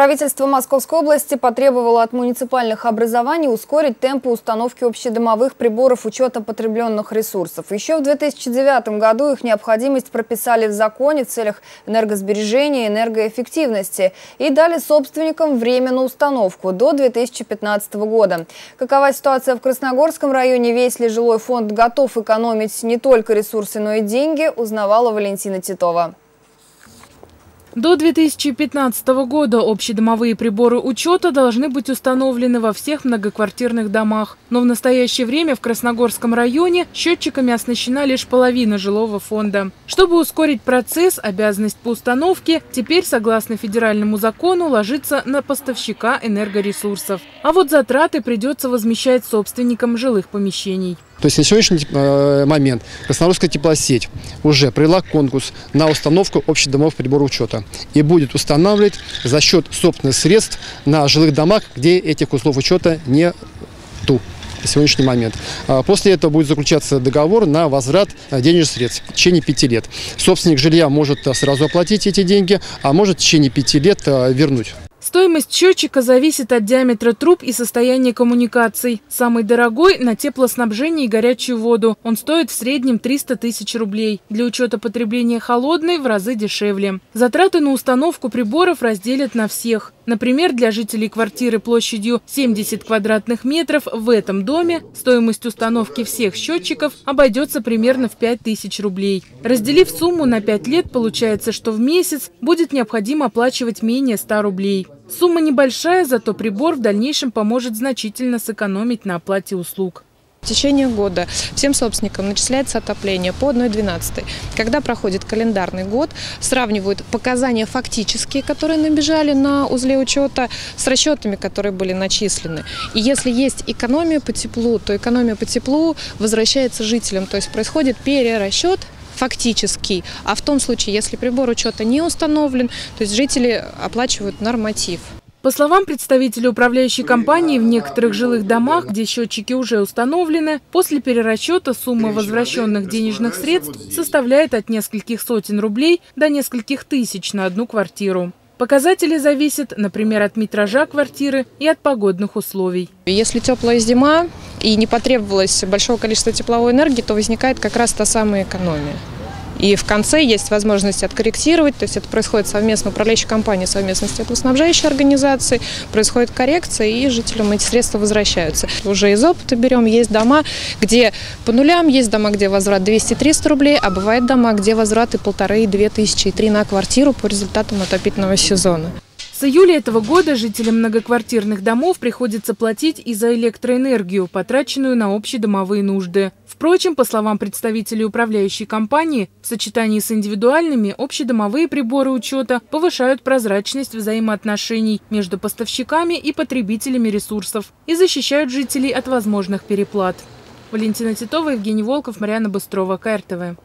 Правительство Московской области потребовало от муниципальных образований ускорить темпы установки общедомовых приборов учета потребленных ресурсов. Еще в 2009 году их необходимость прописали в законе в целях энергосбережения и энергоэффективности и дали собственникам время на установку до 2015 года. Какова ситуация в Красногорском районе, весь ли жилой фонд готов экономить не только ресурсы, но и деньги, узнавала Валентина Титова. До 2015 года общедомовые приборы учета должны быть установлены во всех многоквартирных домах. Но в настоящее время в Красногорском районе счетчиками оснащена лишь половина жилого фонда. Чтобы ускорить процесс, обязанность по установке теперь, согласно федеральному закону, ложится на поставщика энергоресурсов. А вот затраты придется возмещать собственникам жилых помещений. То есть на сегодняшний э, момент Краснодарская теплосеть уже провела конкурс на установку общедомовых приборов учета и будет устанавливать за счет собственных средств на жилых домах, где этих узлов учета нету на сегодняшний момент. А после этого будет заключаться договор на возврат денежных средств в течение пяти лет. Собственник жилья может сразу оплатить эти деньги, а может в течение пяти лет э, вернуть. Стоимость счетчика зависит от диаметра труб и состояния коммуникаций. Самый дорогой – на теплоснабжение и горячую воду. Он стоит в среднем 300 тысяч рублей. Для учета потребления холодной в разы дешевле. Затраты на установку приборов разделят на всех. Например, для жителей квартиры площадью 70 квадратных метров в этом доме стоимость установки всех счетчиков обойдется примерно в 5 тысяч рублей. Разделив сумму на 5 лет, получается, что в месяц будет необходимо оплачивать менее 100 рублей. Сумма небольшая, зато прибор в дальнейшем поможет значительно сэкономить на оплате услуг. В течение года всем собственникам начисляется отопление по 1,12. Когда проходит календарный год, сравнивают показания фактические, которые набежали на узле учета, с расчетами, которые были начислены. И если есть экономия по теплу, то экономия по теплу возвращается жителям. То есть происходит перерасчет фактический. А в том случае, если прибор учета не установлен, то есть жители оплачивают норматив. По словам представителя управляющей компании, в некоторых жилых домах, где счетчики уже установлены, после перерасчета сумма возвращенных денежных средств составляет от нескольких сотен рублей до нескольких тысяч на одну квартиру. Показатели зависят, например, от метража квартиры и от погодных условий. Если теплая зима и не потребовалось большого количества тепловой энергии, то возникает как раз та самая экономия. И в конце есть возможность откорректировать, то есть это происходит совместно управляющей компанией, совместно с теплоснабжающей организацией, происходит коррекция, и жителям эти средства возвращаются. Уже из опыта берем, есть дома, где по нулям, есть дома, где возврат 200-300 рублей, а бывает дома, где возвраты полторы, две тысячи и три на квартиру по результатам отопительного сезона. С июля этого года жителям многоквартирных домов приходится платить и за электроэнергию, потраченную на общедомовые нужды. Впрочем, по словам представителей управляющей компании, в сочетании с индивидуальными общедомовые приборы учета повышают прозрачность взаимоотношений между поставщиками и потребителями ресурсов и защищают жителей от возможных переплат. Валентина Титова, Евгений Волков, Марьяна Быстрова, КРТВ.